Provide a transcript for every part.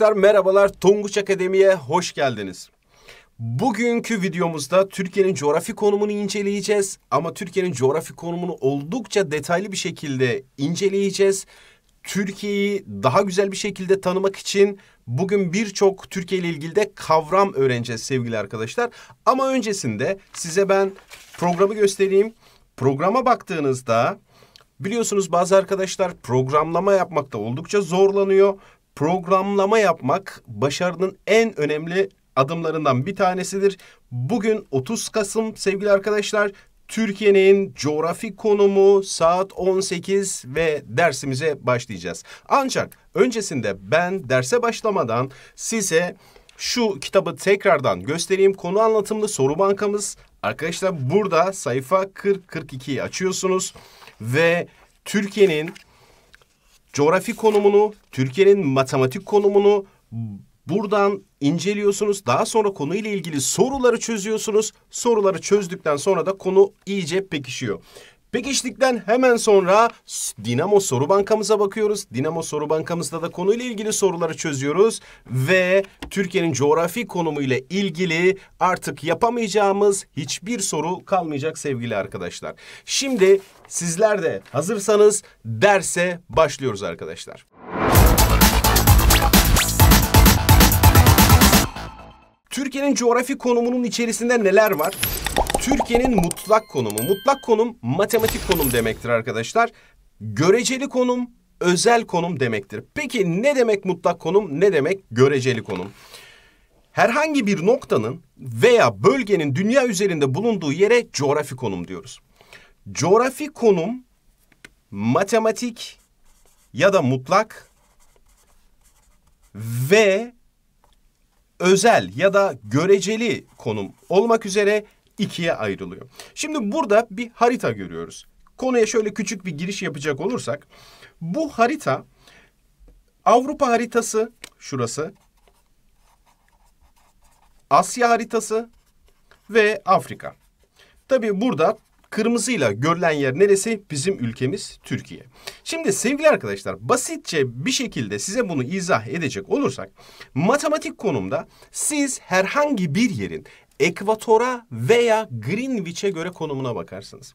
arkadaşlar merhabalar Tonguç Akademi'ye hoş geldiniz. Bugünkü videomuzda Türkiye'nin coğrafi konumunu inceleyeceğiz ama Türkiye'nin coğrafi konumunu oldukça detaylı bir şekilde inceleyeceğiz. Türkiye'yi daha güzel bir şekilde tanımak için bugün birçok Türkiye ile ilgili de kavram öğreneceğiz sevgili arkadaşlar. Ama öncesinde size ben programı göstereyim. Programa baktığınızda biliyorsunuz bazı arkadaşlar programlama yapmakta oldukça zorlanıyor. Programlama yapmak başarının en önemli adımlarından bir tanesidir. Bugün 30 Kasım sevgili arkadaşlar Türkiye'nin coğrafi konumu saat 18 ve dersimize başlayacağız. Ancak öncesinde ben derse başlamadan size şu kitabı tekrardan göstereyim. Konu anlatımlı soru bankamız. Arkadaşlar burada sayfa 40-42'yi açıyorsunuz ve Türkiye'nin coğrafi konumunu, Türkiye'nin matematik konumunu buradan inceliyorsunuz. Daha sonra konuyla ilgili soruları çözüyorsunuz. Soruları çözdükten sonra da konu iyice pekişiyor. Pekiştikten hemen sonra Dinamo Soru Bankamıza bakıyoruz. Dinamo Soru Bankamızda da konuyla ilgili soruları çözüyoruz ve Türkiye'nin coğrafi konumu ile ilgili artık yapamayacağımız hiçbir soru kalmayacak sevgili arkadaşlar. Şimdi sizler de hazırsanız derse başlıyoruz arkadaşlar. Türkiye'nin coğrafi konumunun içerisinde neler var? Türkiye'nin mutlak konumu. Mutlak konum matematik konum demektir arkadaşlar. Göreceli konum özel konum demektir. Peki ne demek mutlak konum, ne demek göreceli konum? Herhangi bir noktanın veya bölgenin dünya üzerinde bulunduğu yere coğrafi konum diyoruz. Coğrafi konum matematik ya da mutlak ve özel ya da göreceli konum olmak üzere ikiye ayrılıyor. Şimdi burada bir harita görüyoruz. Konuya şöyle küçük bir giriş yapacak olursak bu harita Avrupa haritası şurası. Asya haritası ve Afrika. Tabii burada kırmızıyla görülen yer neresi? Bizim ülkemiz Türkiye. Şimdi sevgili arkadaşlar basitçe bir şekilde size bunu izah edecek olursak matematik konumda siz herhangi bir yerin ekvatora veya Greenwich'e göre konumuna bakarsınız.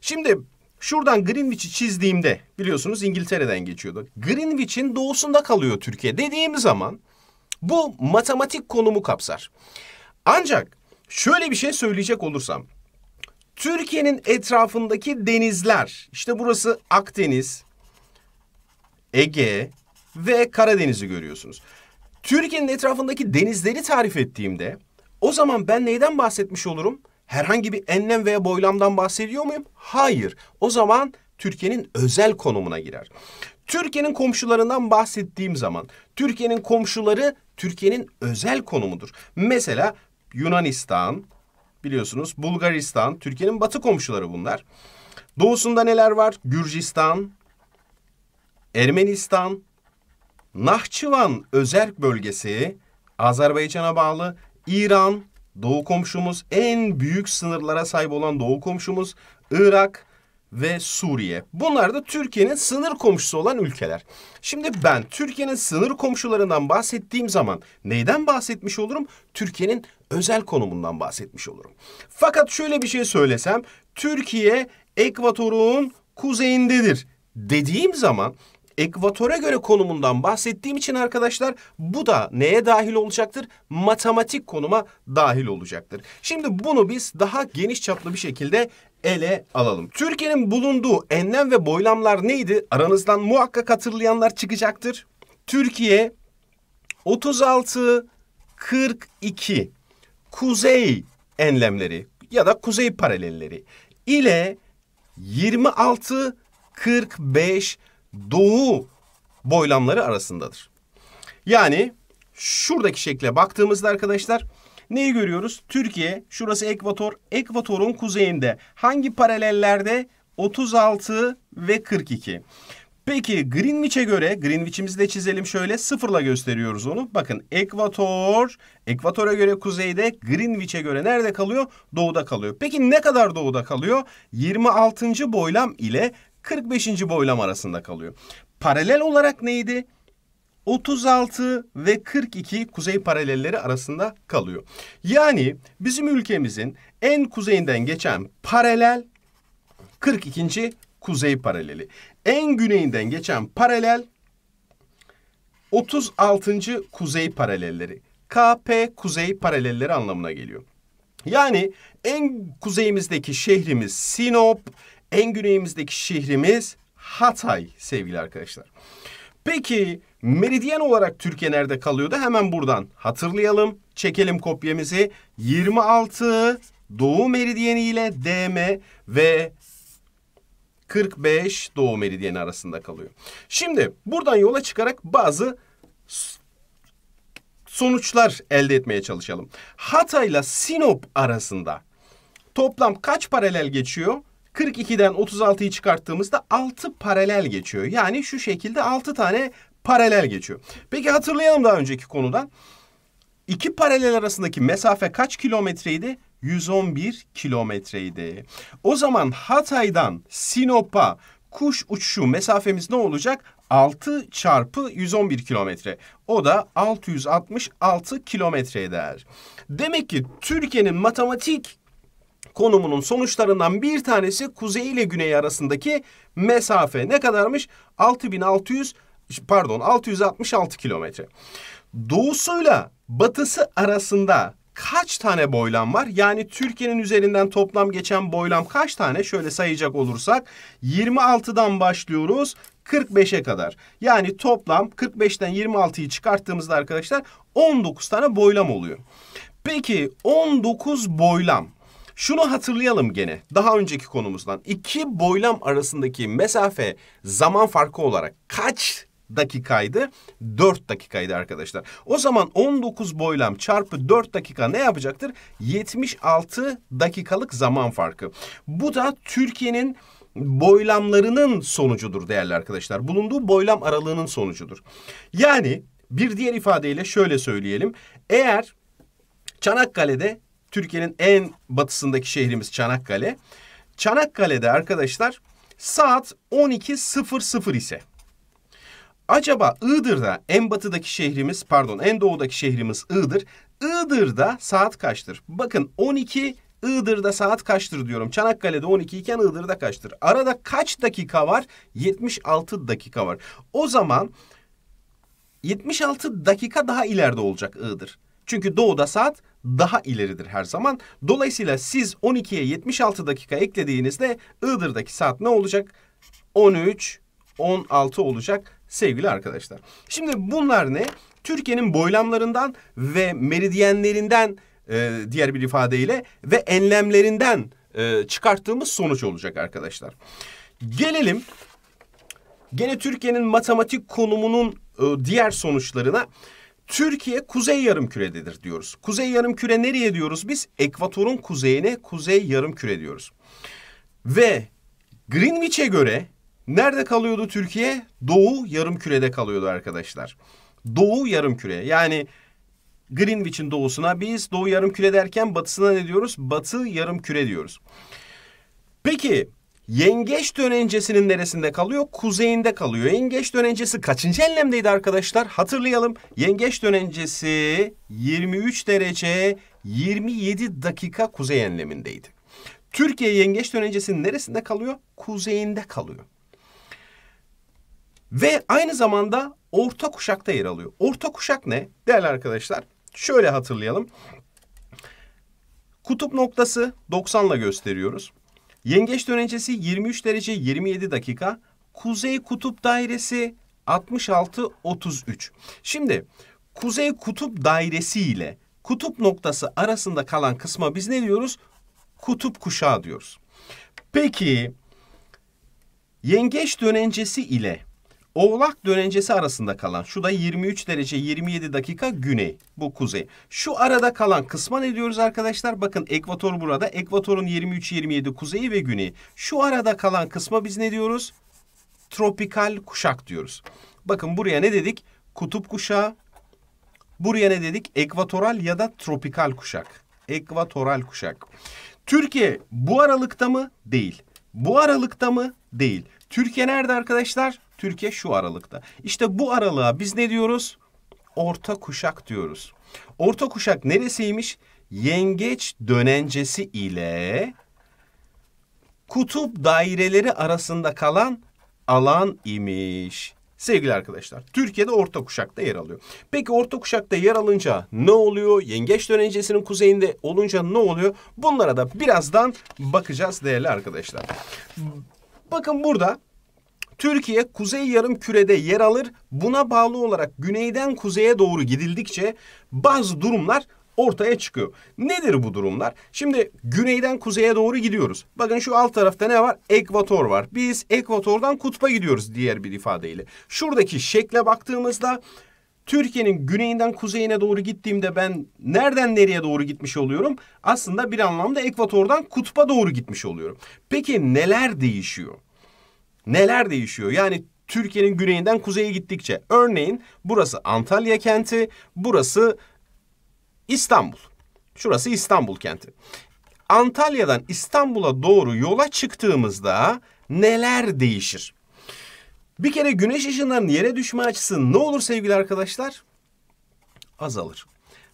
Şimdi şuradan Greenwich'i çizdiğimde biliyorsunuz İngiltere'den geçiyordu. Greenwich'in doğusunda kalıyor Türkiye dediğim zaman bu matematik konumu kapsar. Ancak şöyle bir şey söyleyecek olursam Türkiye'nin etrafındaki denizler işte burası Akdeniz, Ege ve Karadeniz'i görüyorsunuz. Türkiye'nin etrafındaki denizleri tarif ettiğimde o zaman ben neyden bahsetmiş olurum? Herhangi bir enlem veya boylamdan bahsediyor muyum? Hayır. O zaman Türkiye'nin özel konumuna girer. Türkiye'nin komşularından bahsettiğim zaman Türkiye'nin komşuları Türkiye'nin özel konumudur. Mesela Yunanistan, biliyorsunuz Bulgaristan, Türkiye'nin batı komşuları bunlar. Doğusunda neler var? Gürcistan, Ermenistan, Nahçıvan özel bölgesi, Azerbaycan'a bağlı İran, doğu komşumuz, en büyük sınırlara sahip olan doğu komşumuz, Irak ve Suriye. Bunlar da Türkiye'nin sınır komşusu olan ülkeler. Şimdi ben Türkiye'nin sınır komşularından bahsettiğim zaman neyden bahsetmiş olurum? Türkiye'nin özel konumundan bahsetmiş olurum. Fakat şöyle bir şey söylesem, Türkiye ekvatorun kuzeyindedir dediğim zaman ekvatora göre konumundan bahsettiğim için arkadaşlar bu da neye dahil olacaktır? Matematik konuma dahil olacaktır. Şimdi bunu biz daha geniş çaplı bir şekilde ele alalım. Türkiye'nin bulunduğu enlem ve boylamlar neydi? Aranızdan muhakkak hatırlayanlar çıkacaktır. Türkiye 36 42 kuzey enlemleri ya da kuzey paralelleri ile 26 45 doğu boylamları arasındadır. Yani şuradaki şekle baktığımızda arkadaşlar neyi görüyoruz? Türkiye şurası ekvator. Ekvatorun kuzeyinde hangi paralellerde? 36 ve 42. Peki Greenwich'e göre, Greenwich'imizi de çizelim şöyle sıfırla gösteriyoruz onu. Bakın ekvator, ekvatora göre kuzeyde, Greenwich'e göre nerede kalıyor? Doğuda kalıyor. Peki ne kadar doğuda kalıyor? 26. boylam ile 45. boylam arasında kalıyor. Paralel olarak neydi? 36 ve 42 kuzey paralelleri arasında kalıyor. Yani bizim ülkemizin en kuzeyinden geçen paralel 42. kuzey paraleli. En güneyinden geçen paralel 36. kuzey paralelleri. KP kuzey paralelleri anlamına geliyor. Yani en kuzeyimizdeki şehrimiz Sinop, en güneyimizdeki şehrimiz Hatay sevgili arkadaşlar. Peki meridyen olarak Türkiye nerede kalıyordu? Hemen buradan hatırlayalım. Çekelim kopyamızı. 26 Doğu meridyeni ile DM ve 45 Doğu meridyeni arasında kalıyor. Şimdi buradan yola çıkarak bazı sonuçlar elde etmeye çalışalım. Hatay ile Sinop arasında toplam kaç paralel geçiyor? 42'den 36'yı çıkarttığımızda 6 paralel geçiyor. Yani şu şekilde 6 tane paralel geçiyor. Peki hatırlayalım daha önceki konudan. İki paralel arasındaki mesafe kaç kilometreydi? 111 kilometreydi. O zaman Hatay'dan Sinop'a kuş uçuşu mesafemiz ne olacak? 6 çarpı 111 kilometre. O da 666 kilometre eder. Demek ki Türkiye'nin matematik konumunun sonuçlarından bir tanesi kuzey ile güney arasındaki mesafe ne kadarmış? 6600 pardon 666 kilometre. Doğusuyla batısı arasında kaç tane boylam var? Yani Türkiye'nin üzerinden toplam geçen boylam kaç tane? Şöyle sayacak olursak 26'dan başlıyoruz 45'e kadar. Yani toplam 45'ten 26'yı çıkarttığımızda arkadaşlar 19 tane boylam oluyor. Peki 19 boylam şunu hatırlayalım gene daha önceki konumuzdan. İki boylam arasındaki mesafe zaman farkı olarak kaç dakikaydı? 4 dakikaydı arkadaşlar. O zaman 19 boylam çarpı 4 dakika ne yapacaktır? 76 dakikalık zaman farkı. Bu da Türkiye'nin boylamlarının sonucudur değerli arkadaşlar. Bulunduğu boylam aralığının sonucudur. Yani bir diğer ifadeyle şöyle söyleyelim. Eğer Çanakkale'de Türkiye'nin en batısındaki şehrimiz Çanakkale. Çanakkale'de arkadaşlar saat 12.00 ise acaba Iğdır'da en batıdaki şehrimiz pardon en doğudaki şehrimiz Iğdır. Iğdır'da saat kaçtır? Bakın 12 Iğdır'da saat kaçtır diyorum. Çanakkale'de 12 iken Iğdır'da kaçtır? Arada kaç dakika var? 76 dakika var. O zaman 76 dakika daha ileride olacak Iğdır. Çünkü doğuda saat daha ileridir her zaman. Dolayısıyla siz 12'ye 76 dakika eklediğinizde Iğdır'daki saat ne olacak? 13, 16 olacak sevgili arkadaşlar. Şimdi bunlar ne? Türkiye'nin boylamlarından ve meridyenlerinden e, diğer bir ifadeyle ve enlemlerinden e, çıkarttığımız sonuç olacak arkadaşlar. Gelelim gene Türkiye'nin matematik konumunun e, diğer sonuçlarına. Türkiye kuzey yarım kürededir diyoruz. Kuzey yarım küre nereye diyoruz biz? Ekvatorun kuzeyine kuzey yarım küre diyoruz. Ve Greenwich'e göre nerede kalıyordu Türkiye? Doğu yarım kürede kalıyordu arkadaşlar. Doğu yarım küre yani Greenwich'in doğusuna biz doğu yarım küre derken batısına ne diyoruz? Batı yarım küre diyoruz. Peki Yengeç dönencesinin neresinde kalıyor? Kuzeyinde kalıyor. Yengeç dönencesi kaçıncı enlemdeydi arkadaşlar? Hatırlayalım. Yengeç dönencesi 23 derece 27 dakika kuzey enlemindeydi. Türkiye yengeç dönencesinin neresinde kalıyor? Kuzeyinde kalıyor. Ve aynı zamanda orta kuşakta yer alıyor. Orta kuşak ne? Değerli arkadaşlar şöyle hatırlayalım. Kutup noktası 90 ile gösteriyoruz. Yengeç dönencesi 23 derece 27 dakika. Kuzey kutup dairesi 66-33. Şimdi kuzey kutup dairesi ile kutup noktası arasında kalan kısma biz ne diyoruz? Kutup kuşağı diyoruz. Peki yengeç dönencesi ile Oğlak dönencesi arasında kalan şu da 23 derece 27 dakika güney. Bu kuzey. Şu arada kalan kısma ne diyoruz arkadaşlar? Bakın ekvator burada. Ekvatorun 23-27 kuzeyi ve güneyi. Şu arada kalan kısma biz ne diyoruz? Tropikal kuşak diyoruz. Bakın buraya ne dedik? Kutup kuşağı. Buraya ne dedik? Ekvatoral ya da tropikal kuşak. Ekvatoral kuşak. Türkiye bu aralıkta mı? Değil. Bu aralıkta mı? Değil. Türkiye nerede arkadaşlar? Türkiye şu aralıkta. İşte bu aralığa biz ne diyoruz? Orta kuşak diyoruz. Orta kuşak neresiymiş? Yengeç dönencesi ile kutup daireleri arasında kalan alan imiş. Sevgili arkadaşlar, Türkiye'de orta kuşakta yer alıyor. Peki orta kuşakta yer alınca ne oluyor? Yengeç dönencesinin kuzeyinde olunca ne oluyor? Bunlara da birazdan bakacağız değerli arkadaşlar. Bakın burada Türkiye kuzey yarım kürede yer alır. Buna bağlı olarak güneyden kuzeye doğru gidildikçe bazı durumlar ortaya çıkıyor. Nedir bu durumlar? Şimdi güneyden kuzeye doğru gidiyoruz. Bakın şu alt tarafta ne var? Ekvator var. Biz ekvatordan kutba gidiyoruz diğer bir ifadeyle. Şuradaki şekle baktığımızda Türkiye'nin güneyinden kuzeyine doğru gittiğimde ben nereden nereye doğru gitmiş oluyorum? Aslında bir anlamda ekvatordan kutba doğru gitmiş oluyorum. Peki neler değişiyor? Neler değişiyor? Yani Türkiye'nin güneyinden kuzeye gittikçe. Örneğin burası Antalya kenti, burası İstanbul. Şurası İstanbul kenti. Antalya'dan İstanbul'a doğru yola çıktığımızda neler değişir? Bir kere güneş ışınlarının yere düşme açısı ne olur sevgili arkadaşlar? Azalır.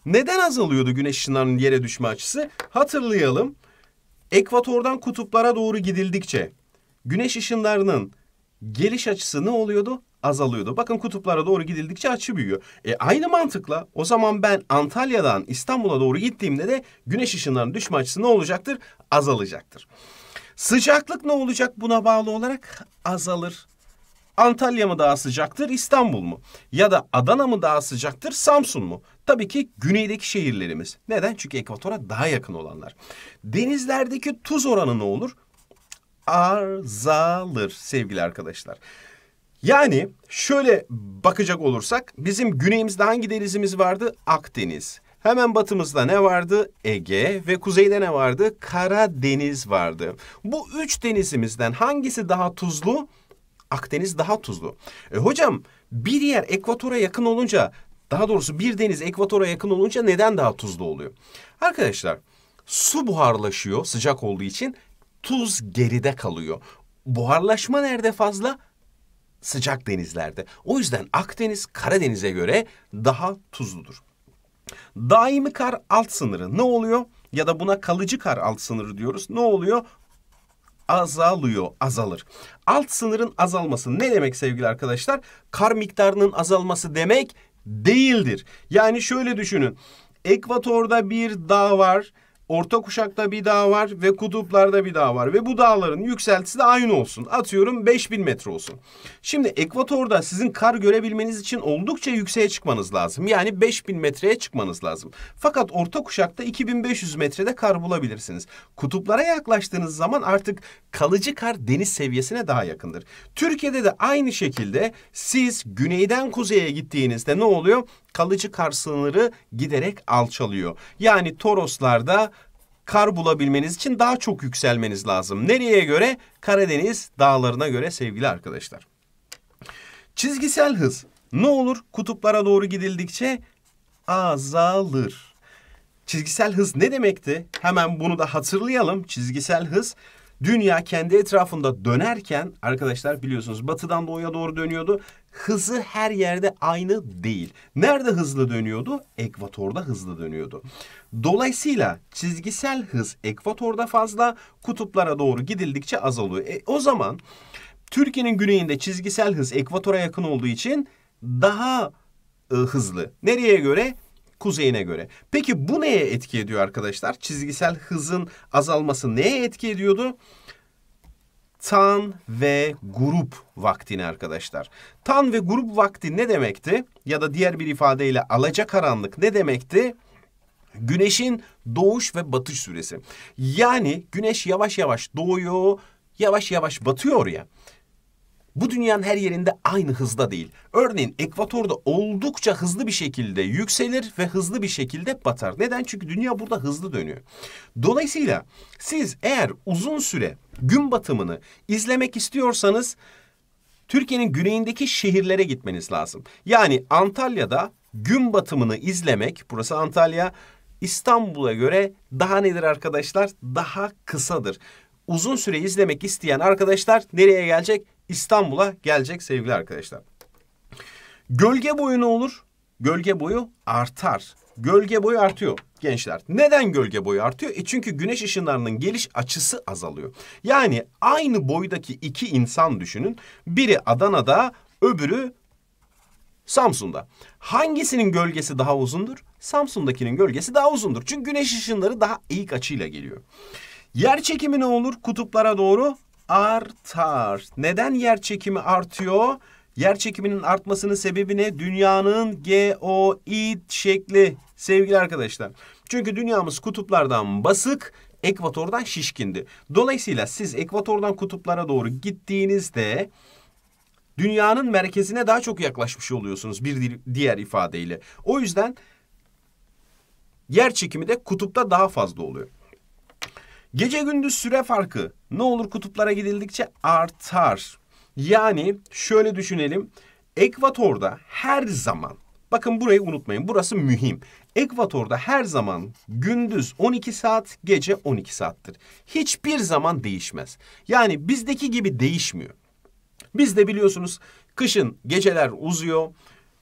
Neden azalıyordu güneş ışınlarının yere düşme açısı? Hatırlayalım. Ekvatordan kutuplara doğru gidildikçe güneş ışınlarının geliş açısı ne oluyordu? Azalıyordu. Bakın kutuplara doğru gidildikçe açı büyüyor. E aynı mantıkla o zaman ben Antalya'dan İstanbul'a doğru gittiğimde de güneş ışınlarının düşme açısı ne olacaktır? Azalacaktır. Sıcaklık ne olacak buna bağlı olarak? Azalır. Antalya mı daha sıcaktır, İstanbul mu? Ya da Adana mı daha sıcaktır, Samsun mu? Tabii ki güneydeki şehirlerimiz. Neden? Çünkü ekvatora daha yakın olanlar. Denizlerdeki tuz oranı ne olur? Azalır sevgili arkadaşlar. Yani şöyle bakacak olursak bizim güneyimizde hangi denizimiz vardı? Akdeniz. Hemen batımızda ne vardı? Ege ve kuzeyde ne vardı? Karadeniz vardı. Bu üç denizimizden hangisi daha tuzlu? Akdeniz daha tuzlu. E hocam bir yer ekvatora yakın olunca daha doğrusu bir deniz ekvatora yakın olunca neden daha tuzlu oluyor? Arkadaşlar su buharlaşıyor sıcak olduğu için tuz geride kalıyor. Buharlaşma nerede fazla? Sıcak denizlerde. O yüzden Akdeniz Karadeniz'e göre daha tuzludur. Daimi kar alt sınırı ne oluyor? Ya da buna kalıcı kar alt sınırı diyoruz. Ne oluyor? Azalıyor, azalır. Alt sınırın azalması ne demek sevgili arkadaşlar? Kar miktarının azalması demek değildir. Yani şöyle düşünün. Ekvatorda bir dağ var Orta kuşakta bir dağ var ve kutuplarda bir dağ var. Ve bu dağların yükseltisi de aynı olsun. Atıyorum 5000 metre olsun. Şimdi ekvatorda sizin kar görebilmeniz için oldukça yükseğe çıkmanız lazım. Yani 5000 metreye çıkmanız lazım. Fakat orta kuşakta 2500 metrede kar bulabilirsiniz. Kutuplara yaklaştığınız zaman artık kalıcı kar deniz seviyesine daha yakındır. Türkiye'de de aynı şekilde siz güneyden kuzeye gittiğinizde ne oluyor? Kalıcı kar sınırı giderek alçalıyor. Yani Toroslarda kar bulabilmeniz için daha çok yükselmeniz lazım. Nereye göre? Karadeniz dağlarına göre sevgili arkadaşlar. Çizgisel hız ne olur? Kutuplara doğru gidildikçe azalır. Çizgisel hız ne demekti? Hemen bunu da hatırlayalım. Çizgisel hız dünya kendi etrafında dönerken arkadaşlar biliyorsunuz batıdan doğuya doğru dönüyordu. Hızı her yerde aynı değil. Nerede hızlı dönüyordu? Ekvatorda hızlı dönüyordu. Dolayısıyla çizgisel hız ekvatorda fazla, kutuplara doğru gidildikçe azalıyor. E, o zaman Türkiye'nin güneyinde çizgisel hız ekvatora yakın olduğu için daha e, hızlı. Nereye göre? kuzeyine göre. Peki bu neye etki ediyor arkadaşlar? Çizgisel hızın azalması neye etki ediyordu? Tan ve grup vaktini arkadaşlar. Tan ve grup vakti ne demekti? Ya da diğer bir ifadeyle alacakaranlık ne demekti? Güneşin doğuş ve batış süresi. Yani güneş yavaş yavaş doğuyor, yavaş yavaş batıyor ya bu dünyanın her yerinde aynı hızda değil. Örneğin ekvatorda oldukça hızlı bir şekilde yükselir ve hızlı bir şekilde batar. Neden? Çünkü dünya burada hızlı dönüyor. Dolayısıyla siz eğer uzun süre gün batımını izlemek istiyorsanız Türkiye'nin güneyindeki şehirlere gitmeniz lazım. Yani Antalya'da gün batımını izlemek, burası Antalya, İstanbul'a göre daha nedir arkadaşlar? Daha kısadır. Uzun süre izlemek isteyen arkadaşlar nereye gelecek? İstanbul'a gelecek sevgili arkadaşlar. Gölge boyu ne olur? Gölge boyu artar. Gölge boyu artıyor gençler. Neden gölge boyu artıyor? E çünkü güneş ışınlarının geliş açısı azalıyor. Yani aynı boydaki iki insan düşünün. Biri Adana'da, öbürü Samsun'da. Hangisinin gölgesi daha uzundur? Samsun'dakinin gölgesi daha uzundur. Çünkü güneş ışınları daha eğik açıyla geliyor. Yer çekimi ne olur? Kutuplara doğru artar. Neden yer çekimi artıyor? Yer çekiminin artmasının sebebi ne? Dünyanın geoid şekli sevgili arkadaşlar. Çünkü dünyamız kutuplardan basık, ekvatordan şişkindi. Dolayısıyla siz ekvatordan kutuplara doğru gittiğinizde dünyanın merkezine daha çok yaklaşmış oluyorsunuz bir diğer ifadeyle. O yüzden yer çekimi de kutupta daha fazla oluyor. Gece gündüz süre farkı ne olur kutuplara gidildikçe artar. Yani şöyle düşünelim. Ekvatorda her zaman bakın burayı unutmayın burası mühim. Ekvatorda her zaman gündüz 12 saat, gece 12 saattir. Hiçbir zaman değişmez. Yani bizdeki gibi değişmiyor. Bizde biliyorsunuz kışın geceler uzuyor,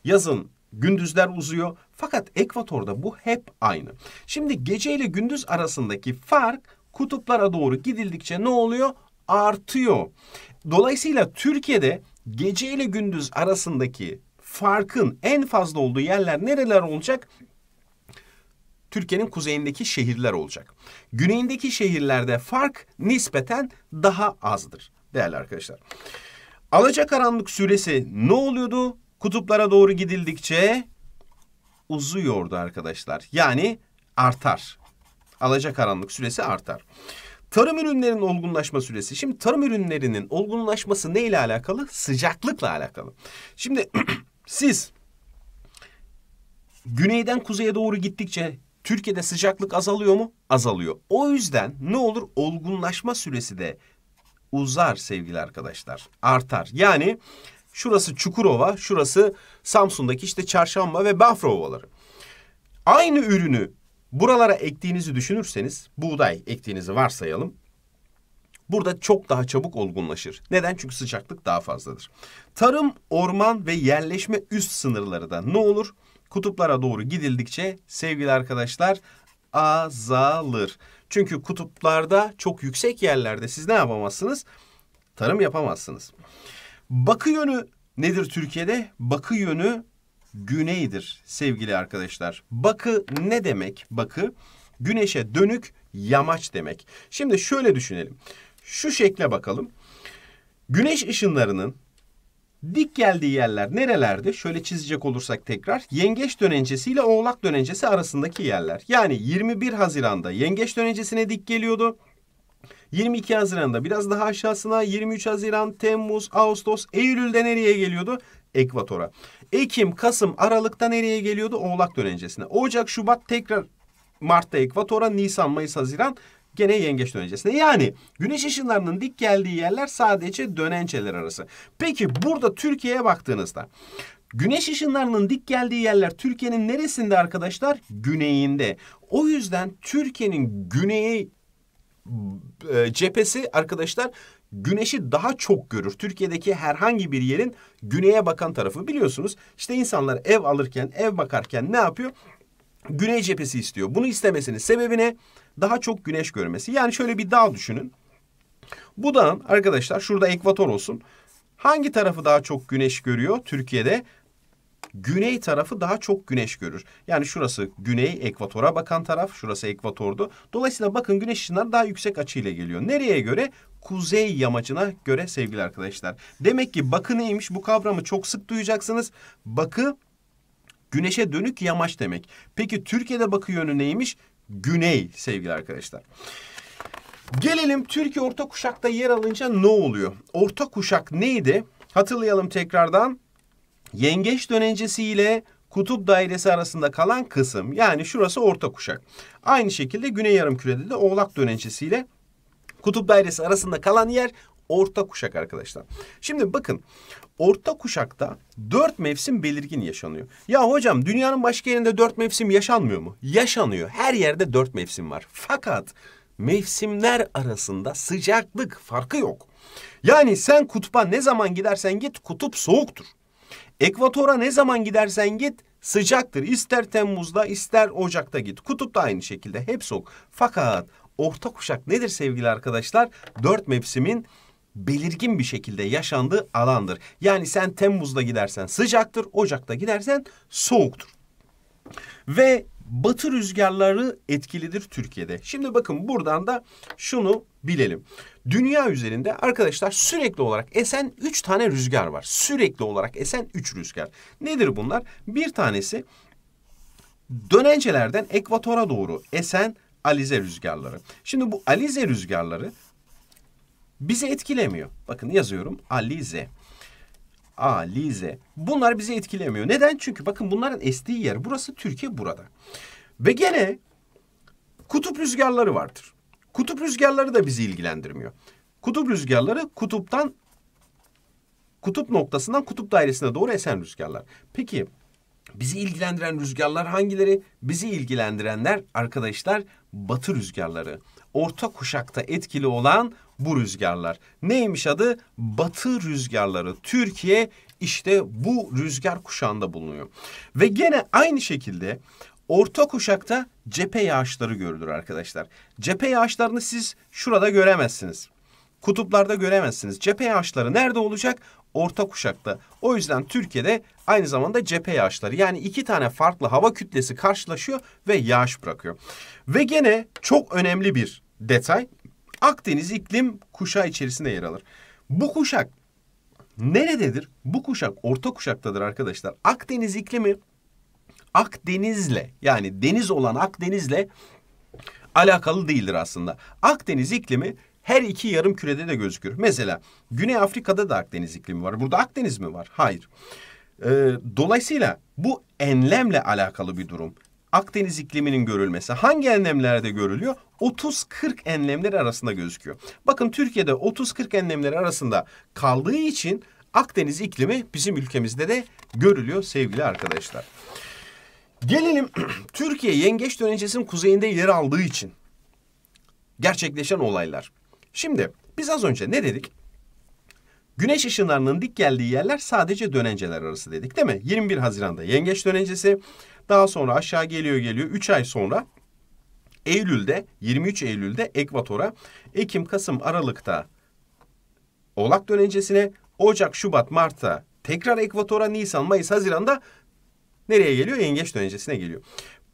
yazın gündüzler uzuyor. Fakat ekvatorda bu hep aynı. Şimdi gece ile gündüz arasındaki fark kutuplara doğru gidildikçe ne oluyor? Artıyor. Dolayısıyla Türkiye'de gece ile gündüz arasındaki farkın en fazla olduğu yerler nereler olacak? Türkiye'nin kuzeyindeki şehirler olacak. Güneyindeki şehirlerde fark nispeten daha azdır değerli arkadaşlar. Alacakaranlık süresi ne oluyordu? Kutuplara doğru gidildikçe uzuyordu arkadaşlar. Yani artar. Alacakaranlık süresi artar. Tarım ürünlerinin olgunlaşma süresi. Şimdi tarım ürünlerinin olgunlaşması ne ile alakalı? Sıcaklıkla alakalı. Şimdi siz güneyden kuzeye doğru gittikçe Türkiye'de sıcaklık azalıyor mu? Azalıyor. O yüzden ne olur? Olgunlaşma süresi de uzar sevgili arkadaşlar. Artar. Yani şurası Çukurova, şurası Samsun'daki işte Çarşamba ve Bafra ovaları. Aynı ürünü buralara ektiğinizi düşünürseniz, buğday ektiğinizi varsayalım. Burada çok daha çabuk olgunlaşır. Neden? Çünkü sıcaklık daha fazladır. Tarım, orman ve yerleşme üst sınırları da ne olur? Kutuplara doğru gidildikçe sevgili arkadaşlar azalır. Çünkü kutuplarda çok yüksek yerlerde siz ne yapamazsınız? Tarım yapamazsınız. Bakı yönü nedir Türkiye'de? Bakı yönü güneydir sevgili arkadaşlar. Bakı ne demek? Bakı güneşe dönük yamaç demek. Şimdi şöyle düşünelim. Şu şekle bakalım. Güneş ışınlarının dik geldiği yerler nerelerde? Şöyle çizecek olursak tekrar. Yengeç dönencesi ile oğlak dönencesi arasındaki yerler. Yani 21 Haziran'da yengeç dönencesine dik geliyordu. 22 Haziran'da biraz daha aşağısına 23 Haziran, Temmuz, Ağustos, Eylül'de nereye geliyordu? Ekvatora. Ekim, Kasım, Aralık'ta nereye geliyordu? Oğlak dönencesine. Ocak, Şubat tekrar Mart'ta ekvatora, Nisan, Mayıs, Haziran gene yengeç dönencesine. Yani güneş ışınlarının dik geldiği yerler sadece dönenceler arası. Peki burada Türkiye'ye baktığınızda Güneş ışınlarının dik geldiği yerler Türkiye'nin neresinde arkadaşlar? Güneyinde. O yüzden Türkiye'nin güneyi e, cephesi arkadaşlar güneşi daha çok görür. Türkiye'deki herhangi bir yerin güneye bakan tarafı biliyorsunuz. İşte insanlar ev alırken, ev bakarken ne yapıyor? Güney cephesi istiyor. Bunu istemesinin sebebi ne? Daha çok güneş görmesi. Yani şöyle bir dağ düşünün. Bu dağın arkadaşlar şurada ekvator olsun. Hangi tarafı daha çok güneş görüyor Türkiye'de? Güney tarafı daha çok güneş görür. Yani şurası güney ekvatora bakan taraf, şurası ekvatordu. Dolayısıyla bakın güneş ışınları daha yüksek açıyla geliyor. Nereye göre? Kuzey yamacına göre sevgili arkadaşlar. Demek ki bakı neymiş? Bu kavramı çok sık duyacaksınız. Bakı güneşe dönük yamaç demek. Peki Türkiye'de bakı yönü neymiş? Güney sevgili arkadaşlar. Gelelim Türkiye orta kuşakta yer alınca ne oluyor? Orta kuşak neydi? Hatırlayalım tekrardan. Yengeç dönencesi ile kutup dairesi arasında kalan kısım yani şurası orta kuşak. Aynı şekilde güney yarımkürede de oğlak dönencesi ile kutup dairesi arasında kalan yer orta kuşak arkadaşlar. Şimdi bakın orta kuşakta dört mevsim belirgin yaşanıyor. Ya hocam dünyanın başka yerinde dört mevsim yaşanmıyor mu? Yaşanıyor. Her yerde dört mevsim var. Fakat mevsimler arasında sıcaklık farkı yok. Yani sen kutba ne zaman gidersen git kutup soğuktur. Ekvatora ne zaman gidersen git sıcaktır. İster Temmuz'da ister Ocak'ta git. Kutup da aynı şekilde hep soğuk. Fakat orta kuşak nedir sevgili arkadaşlar? Dört mevsimin belirgin bir şekilde yaşandığı alandır. Yani sen Temmuz'da gidersen sıcaktır, Ocak'ta gidersen soğuktur. Ve batı rüzgarları etkilidir Türkiye'de. Şimdi bakın buradan da şunu bilelim. Dünya üzerinde arkadaşlar sürekli olarak esen üç tane rüzgar var. Sürekli olarak esen üç rüzgar. Nedir bunlar? Bir tanesi dönencelerden ekvatora doğru esen alize rüzgarları. Şimdi bu alize rüzgarları bizi etkilemiyor. Bakın yazıyorum alize. Alize. Bunlar bizi etkilemiyor. Neden? Çünkü bakın bunların estiği yer burası Türkiye burada. Ve gene kutup rüzgarları vardır. Kutup rüzgarları da bizi ilgilendirmiyor. Kutup rüzgarları kutuptan kutup noktasından kutup dairesine doğru esen rüzgarlar. Peki bizi ilgilendiren rüzgarlar hangileri? Bizi ilgilendirenler arkadaşlar batı rüzgarları. Orta kuşakta etkili olan bu rüzgarlar. Neymiş adı? Batı rüzgarları. Türkiye işte bu rüzgar kuşağında bulunuyor. Ve gene aynı şekilde orta kuşakta cephe yağışları görülür arkadaşlar. Cephe yağışlarını siz şurada göremezsiniz. Kutuplarda göremezsiniz. Cephe yağışları nerede olacak? Orta kuşakta. O yüzden Türkiye'de aynı zamanda cephe yağışları yani iki tane farklı hava kütlesi karşılaşıyor ve yağış bırakıyor. Ve gene çok önemli bir detay. Akdeniz iklim kuşağı içerisinde yer alır. Bu kuşak nerededir? Bu kuşak orta kuşaktadır arkadaşlar. Akdeniz iklimi Akdeniz'le yani deniz olan Akdeniz'le alakalı değildir aslında. Akdeniz iklimi her iki yarım kürede de gözükür. Mesela Güney Afrika'da da Akdeniz iklimi var. Burada Akdeniz mi var? Hayır. Ee, dolayısıyla bu enlemle alakalı bir durum. Akdeniz ikliminin görülmesi hangi enlemlerde görülüyor? 30-40 enlemler arasında gözüküyor. Bakın Türkiye'de 30-40 enlemler arasında kaldığı için Akdeniz iklimi bizim ülkemizde de görülüyor sevgili arkadaşlar. Gelelim Türkiye yengeç dönencesinin kuzeyinde yer aldığı için gerçekleşen olaylar. Şimdi biz az önce ne dedik? Güneş ışınlarının dik geldiği yerler sadece dönenceler arası dedik değil mi? 21 Haziran'da yengeç dönencesi, daha sonra aşağı geliyor geliyor 3 ay sonra Eylül'de 23 Eylül'de ekvatora, Ekim, Kasım, Aralık'ta Oğlak dönencesine, Ocak, Şubat, Mart'ta tekrar ekvatora, Nisan, Mayıs, Haziran'da nereye geliyor? Yengeç dönencesine geliyor.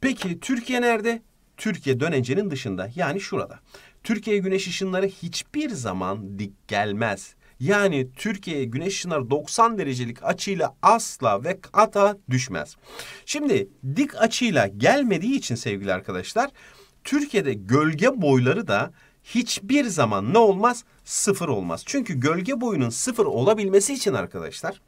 Peki Türkiye nerede? Türkiye dönencenin dışında yani şurada. Türkiye güneş ışınları hiçbir zaman dik gelmez. Yani Türkiye'ye güneş ışınları 90 derecelik açıyla asla ve kata düşmez. Şimdi dik açıyla gelmediği için sevgili arkadaşlar Türkiye'de gölge boyları da hiçbir zaman ne olmaz? Sıfır olmaz. Çünkü gölge boyunun sıfır olabilmesi için arkadaşlar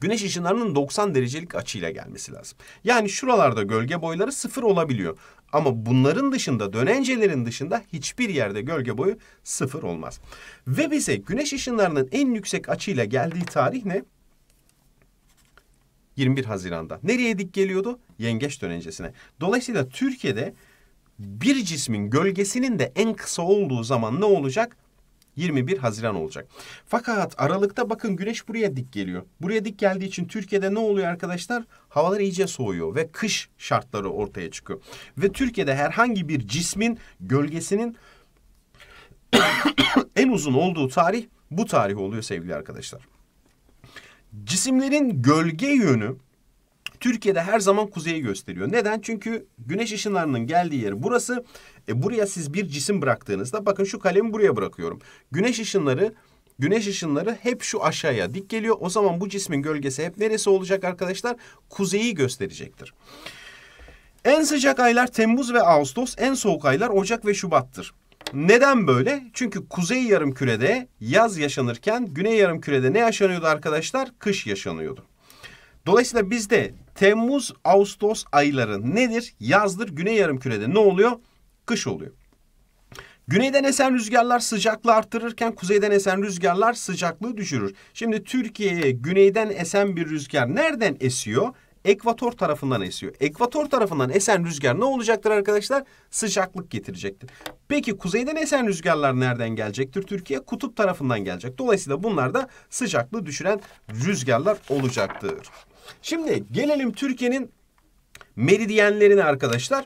güneş ışınlarının 90 derecelik açıyla gelmesi lazım. Yani şuralarda gölge boyları sıfır olabiliyor. Ama bunların dışında dönencelerin dışında hiçbir yerde gölge boyu sıfır olmaz. Ve bize güneş ışınlarının en yüksek açıyla geldiği tarih ne? 21 Haziran'da. Nereye dik geliyordu? Yengeç dönencesine. Dolayısıyla Türkiye'de bir cismin gölgesinin de en kısa olduğu zaman ne olacak? 21 Haziran olacak. Fakat Aralık'ta bakın güneş buraya dik geliyor. Buraya dik geldiği için Türkiye'de ne oluyor arkadaşlar? Havalar iyice soğuyor ve kış şartları ortaya çıkıyor. Ve Türkiye'de herhangi bir cismin gölgesinin en uzun olduğu tarih bu tarih oluyor sevgili arkadaşlar. Cisimlerin gölge yönü Türkiye'de her zaman kuzeyi gösteriyor. Neden? Çünkü güneş ışınlarının geldiği yer burası. E buraya siz bir cisim bıraktığınızda bakın şu kalemi buraya bırakıyorum. Güneş ışınları Güneş ışınları hep şu aşağıya dik geliyor. O zaman bu cismin gölgesi hep neresi olacak arkadaşlar? Kuzeyi gösterecektir. En sıcak aylar Temmuz ve Ağustos, en soğuk aylar Ocak ve Şubat'tır. Neden böyle? Çünkü kuzey yarım kürede yaz yaşanırken güney yarım kürede ne yaşanıyordu arkadaşlar? Kış yaşanıyordu. Dolayısıyla bizde Temmuz, Ağustos ayları nedir? Yazdır. Güney yarımkürede ne oluyor? Kış oluyor. Güneyden esen rüzgarlar sıcaklığı arttırırken kuzeyden esen rüzgarlar sıcaklığı düşürür. Şimdi Türkiye'ye güneyden esen bir rüzgar nereden esiyor? ekvator tarafından esiyor. Ekvator tarafından esen rüzgar ne olacaktır arkadaşlar? Sıcaklık getirecektir. Peki kuzeyden esen rüzgarlar nereden gelecektir? Türkiye kutup tarafından gelecek. Dolayısıyla bunlar da sıcaklığı düşüren rüzgarlar olacaktır. Şimdi gelelim Türkiye'nin meridyenlerine arkadaşlar.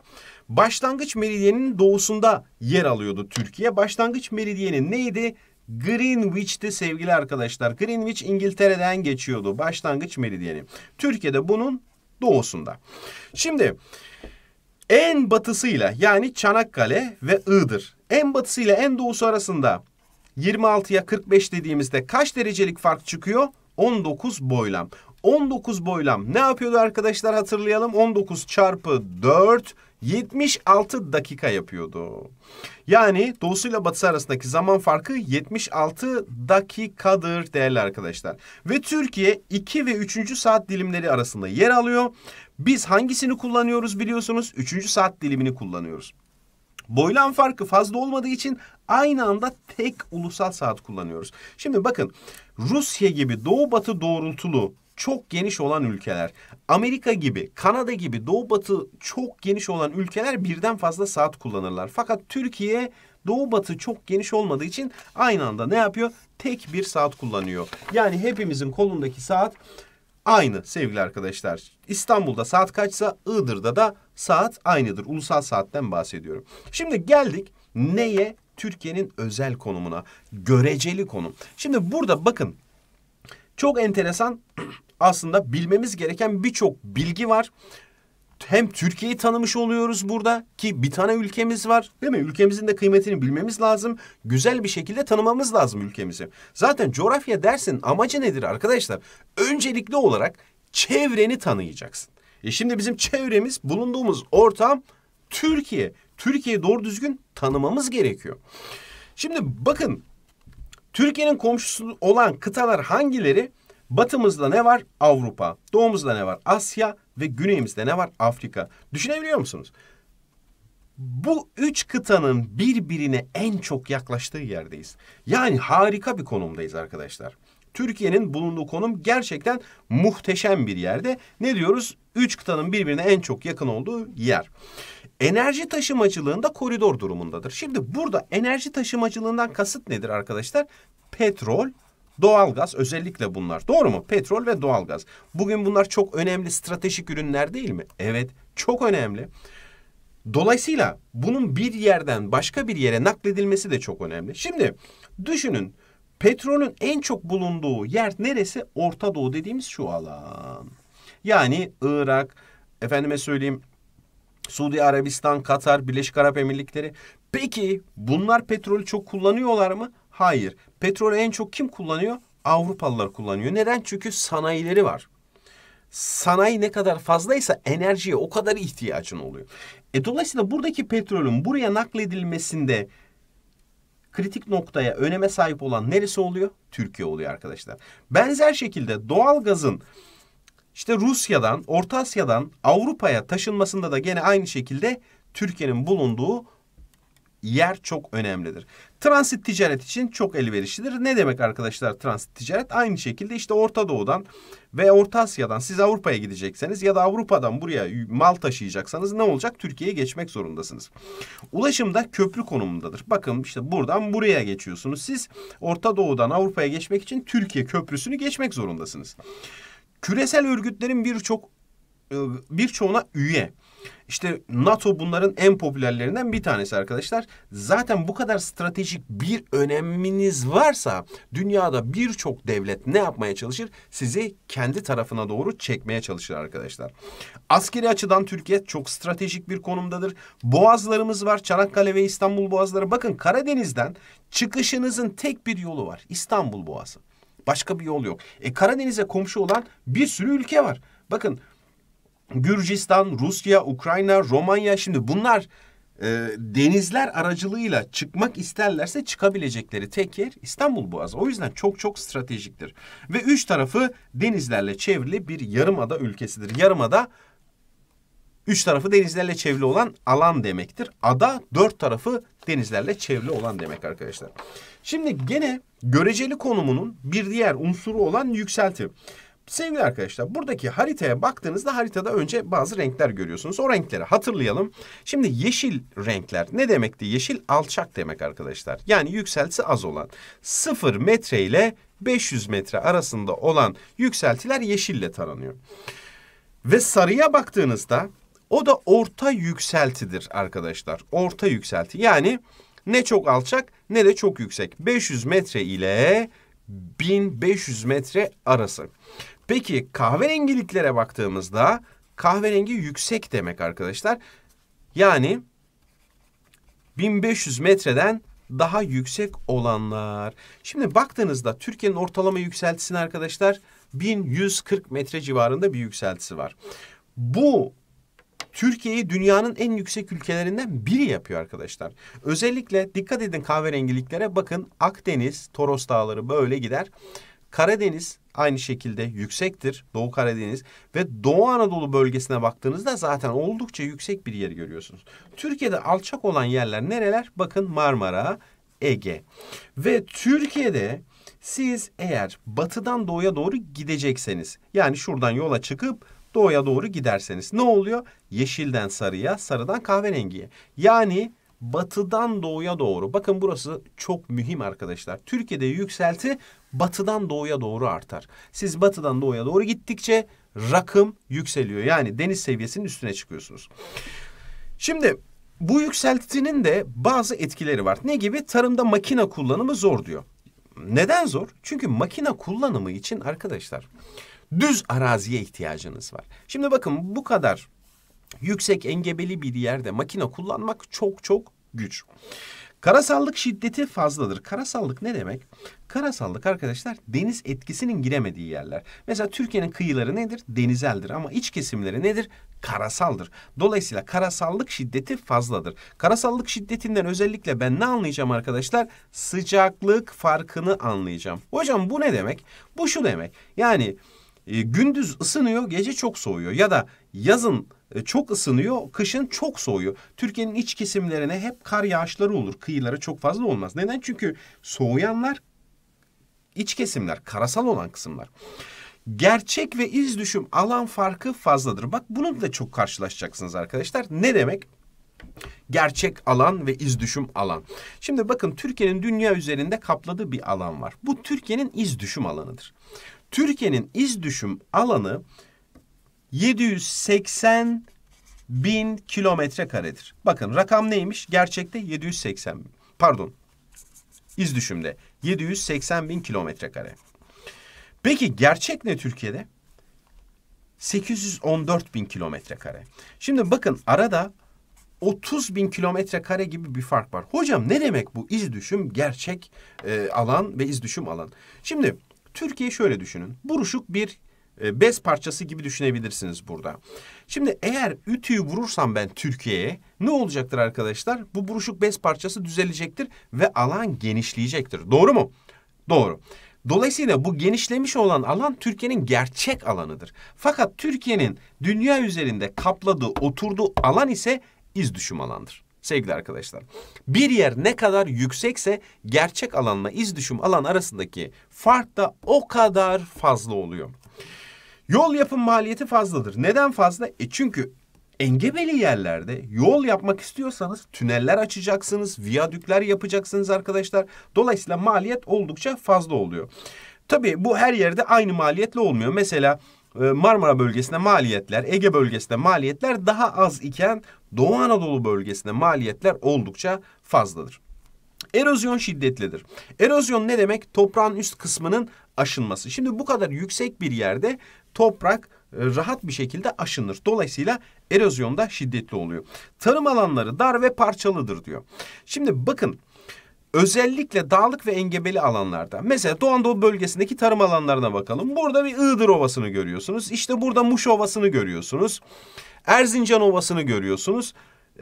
Başlangıç meridyeninin doğusunda yer alıyordu Türkiye. Başlangıç meridyenin neydi? Greenwich'ti sevgili arkadaşlar. Greenwich İngiltere'den geçiyordu başlangıç meridyeni. Türkiye'de bunun doğusunda. Şimdi en batısıyla yani Çanakkale ve Iğdır. En batısıyla en doğusu arasında 26'ya 45 dediğimizde kaç derecelik fark çıkıyor? 19 boylam. 19 boylam ne yapıyordu arkadaşlar hatırlayalım. 19 çarpı 4 76 dakika yapıyordu. Yani doğusuyla batısı arasındaki zaman farkı 76 dakikadır değerli arkadaşlar. Ve Türkiye 2 ve 3. saat dilimleri arasında yer alıyor. Biz hangisini kullanıyoruz biliyorsunuz? 3. saat dilimini kullanıyoruz. Boylan farkı fazla olmadığı için aynı anda tek ulusal saat kullanıyoruz. Şimdi bakın Rusya gibi doğu batı doğrultulu çok geniş olan ülkeler, Amerika gibi, Kanada gibi doğu batı çok geniş olan ülkeler birden fazla saat kullanırlar. Fakat Türkiye doğu batı çok geniş olmadığı için aynı anda ne yapıyor? Tek bir saat kullanıyor. Yani hepimizin kolundaki saat aynı sevgili arkadaşlar. İstanbul'da saat kaçsa Iğdır'da da saat aynıdır. Ulusal saatten bahsediyorum. Şimdi geldik neye? Türkiye'nin özel konumuna, göreceli konum. Şimdi burada bakın çok enteresan aslında bilmemiz gereken birçok bilgi var. Hem Türkiye'yi tanımış oluyoruz burada ki bir tane ülkemiz var değil mi? Ülkemizin de kıymetini bilmemiz lazım. Güzel bir şekilde tanımamız lazım ülkemizi. Zaten coğrafya dersin amacı nedir arkadaşlar? Öncelikli olarak çevreni tanıyacaksın. E şimdi bizim çevremiz bulunduğumuz ortam Türkiye. Türkiye'yi doğru düzgün tanımamız gerekiyor. Şimdi bakın Türkiye'nin komşusu olan kıtalar hangileri? Batımızda ne var? Avrupa. Doğumuzda ne var? Asya ve güneyimizde ne var? Afrika. Düşünebiliyor musunuz? Bu üç kıtanın birbirine en çok yaklaştığı yerdeyiz. Yani harika bir konumdayız arkadaşlar. Türkiye'nin bulunduğu konum gerçekten muhteşem bir yerde. Ne diyoruz? Üç kıtanın birbirine en çok yakın olduğu yer. Enerji taşımacılığında koridor durumundadır. Şimdi burada enerji taşımacılığından kasıt nedir arkadaşlar? Petrol, doğalgaz özellikle bunlar. Doğru mu? Petrol ve doğalgaz. Bugün bunlar çok önemli stratejik ürünler değil mi? Evet, çok önemli. Dolayısıyla bunun bir yerden başka bir yere nakledilmesi de çok önemli. Şimdi düşünün petrolün en çok bulunduğu yer neresi? Orta Doğu dediğimiz şu alan. Yani Irak, efendime söyleyeyim Suudi Arabistan, Katar, Birleşik Arap Emirlikleri. Peki bunlar petrolü çok kullanıyorlar mı? Hayır. Petrolü en çok kim kullanıyor? Avrupalılar kullanıyor. Neden? Çünkü sanayileri var. Sanayi ne kadar fazlaysa enerjiye o kadar ihtiyacın oluyor. E dolayısıyla buradaki petrolün buraya nakledilmesinde kritik noktaya öneme sahip olan neresi oluyor? Türkiye oluyor arkadaşlar. Benzer şekilde doğal gazın işte Rusya'dan, Orta Asya'dan Avrupa'ya taşınmasında da gene aynı şekilde Türkiye'nin bulunduğu yer çok önemlidir. Transit ticaret için çok elverişlidir. Ne demek arkadaşlar transit ticaret? Aynı şekilde işte Orta Doğu'dan ve Orta Asya'dan siz Avrupa'ya gidecekseniz ya da Avrupa'dan buraya mal taşıyacaksanız ne olacak? Türkiye'ye geçmek zorundasınız. Ulaşım da köprü konumundadır. Bakın işte buradan buraya geçiyorsunuz. Siz Orta Doğu'dan Avrupa'ya geçmek için Türkiye köprüsünü geçmek zorundasınız. Küresel örgütlerin birçok e, birçoğuna üye. İşte NATO bunların en popülerlerinden bir tanesi arkadaşlar. Zaten bu kadar stratejik bir öneminiz varsa dünyada birçok devlet ne yapmaya çalışır? Sizi kendi tarafına doğru çekmeye çalışır arkadaşlar. Askeri açıdan Türkiye çok stratejik bir konumdadır. Boğazlarımız var. Çanakkale ve İstanbul boğazları. Bakın Karadeniz'den çıkışınızın tek bir yolu var. İstanbul Boğazı. Başka bir yol yok. E Karadeniz'e komşu olan bir sürü ülke var. Bakın Gürcistan, Rusya, Ukrayna, Romanya şimdi bunlar e, denizler aracılığıyla çıkmak isterlerse çıkabilecekleri tek yer İstanbul Boğazı. O yüzden çok çok stratejiktir. Ve üç tarafı denizlerle çevrili bir yarımada ülkesidir. Yarımada üç tarafı denizlerle çevrili olan alan demektir. Ada dört tarafı denizlerle çevrili olan demek arkadaşlar. Şimdi gene göreceli konumunun bir diğer unsuru olan yükselti. Sevgili arkadaşlar buradaki haritaya baktığınızda haritada önce bazı renkler görüyorsunuz. O renkleri hatırlayalım. Şimdi yeşil renkler ne demekti? Yeşil alçak demek arkadaşlar. Yani yükseltisi az olan. 0 metre ile 500 metre arasında olan yükseltiler yeşille taranıyor. Ve sarıya baktığınızda o da orta yükseltidir arkadaşlar. Orta yükselti yani ne çok alçak ne de çok yüksek. 500 metre ile 1500 metre arası. Peki kahverengiliklere baktığımızda kahverengi yüksek demek arkadaşlar. Yani 1500 metreden daha yüksek olanlar. Şimdi baktığınızda Türkiye'nin ortalama yükseltisine arkadaşlar 1140 metre civarında bir yükseltisi var. Bu Türkiye'yi dünyanın en yüksek ülkelerinden biri yapıyor arkadaşlar. Özellikle dikkat edin kahverengiliklere bakın Akdeniz, Toros Dağları böyle gider. Karadeniz aynı şekilde yüksektir. Doğu Karadeniz ve Doğu Anadolu bölgesine baktığınızda zaten oldukça yüksek bir yer görüyorsunuz. Türkiye'de alçak olan yerler nereler? Bakın Marmara, Ege. Ve Türkiye'de siz eğer batıdan doğuya doğru gidecekseniz yani şuradan yola çıkıp doğuya doğru giderseniz ne oluyor? Yeşilden sarıya, sarıdan kahverengiye. Yani batıdan doğuya doğru. Bakın burası çok mühim arkadaşlar. Türkiye'de yükselti batıdan doğuya doğru artar. Siz batıdan doğuya doğru gittikçe rakım yükseliyor. Yani deniz seviyesinin üstüne çıkıyorsunuz. Şimdi bu yükseltinin de bazı etkileri var. Ne gibi? Tarımda makine kullanımı zor diyor. Neden zor? Çünkü makine kullanımı için arkadaşlar düz araziye ihtiyacınız var. Şimdi bakın bu kadar yüksek engebeli bir yerde makine kullanmak çok çok güç. Karasallık şiddeti fazladır. Karasallık ne demek? Karasallık arkadaşlar deniz etkisinin giremediği yerler. Mesela Türkiye'nin kıyıları nedir? Denizeldir ama iç kesimleri nedir? Karasaldır. Dolayısıyla karasallık şiddeti fazladır. Karasallık şiddetinden özellikle ben ne anlayacağım arkadaşlar? Sıcaklık farkını anlayacağım. Hocam bu ne demek? Bu şu demek. Yani e, gündüz ısınıyor, gece çok soğuyor ya da yazın çok ısınıyor, kışın çok soğuyor. Türkiye'nin iç kesimlerine hep kar yağışları olur. Kıyılara çok fazla olmaz. Neden? Çünkü soğuyanlar iç kesimler, karasal olan kısımlar. Gerçek ve iz düşüm alan farkı fazladır. Bak bunu da çok karşılaşacaksınız arkadaşlar. Ne demek? Gerçek alan ve iz düşüm alan. Şimdi bakın Türkiye'nin dünya üzerinde kapladığı bir alan var. Bu Türkiye'nin iz düşüm alanıdır. Türkiye'nin iz düşüm alanı 780 bin kilometre karedir. Bakın rakam neymiş? Gerçekte 780 bin. Pardon. İz düşümde 780 bin kilometre kare. Peki gerçek ne Türkiye'de? 814 bin kilometre kare. Şimdi bakın arada 30 bin kilometre kare gibi bir fark var. Hocam ne demek bu iz düşüm gerçek e, alan ve iz düşüm alan? Şimdi Türkiye şöyle düşünün. Buruşuk bir e, bez parçası gibi düşünebilirsiniz burada. Şimdi eğer ütüyü vurursam ben Türkiye'ye ne olacaktır arkadaşlar? Bu buruşuk bez parçası düzelecektir ve alan genişleyecektir. Doğru mu? Doğru. Dolayısıyla bu genişlemiş olan alan Türkiye'nin gerçek alanıdır. Fakat Türkiye'nin dünya üzerinde kapladığı, oturduğu alan ise iz düşüm alandır sevgili arkadaşlar. Bir yer ne kadar yüksekse gerçek alanla iz düşüm alan arasındaki fark da o kadar fazla oluyor. Yol yapım maliyeti fazladır. Neden fazla? E çünkü engebeli yerlerde yol yapmak istiyorsanız tüneller açacaksınız, viyadükler yapacaksınız arkadaşlar. Dolayısıyla maliyet oldukça fazla oluyor. Tabii bu her yerde aynı maliyetle olmuyor. Mesela e, Marmara bölgesinde maliyetler, Ege bölgesinde maliyetler daha az iken Doğu Anadolu bölgesinde maliyetler oldukça fazladır. Erozyon şiddetlidir. Erozyon ne demek? Toprağın üst kısmının aşınması. Şimdi bu kadar yüksek bir yerde toprak e, rahat bir şekilde aşınır. Dolayısıyla erozyon da şiddetli oluyor. Tarım alanları dar ve parçalıdır diyor. Şimdi bakın özellikle dağlık ve engebeli alanlarda mesela Doğu Anadolu bölgesindeki tarım alanlarına bakalım. Burada bir Iğdır Ovası'nı görüyorsunuz. İşte burada Muş Ovası'nı görüyorsunuz. Erzincan Ovası'nı görüyorsunuz.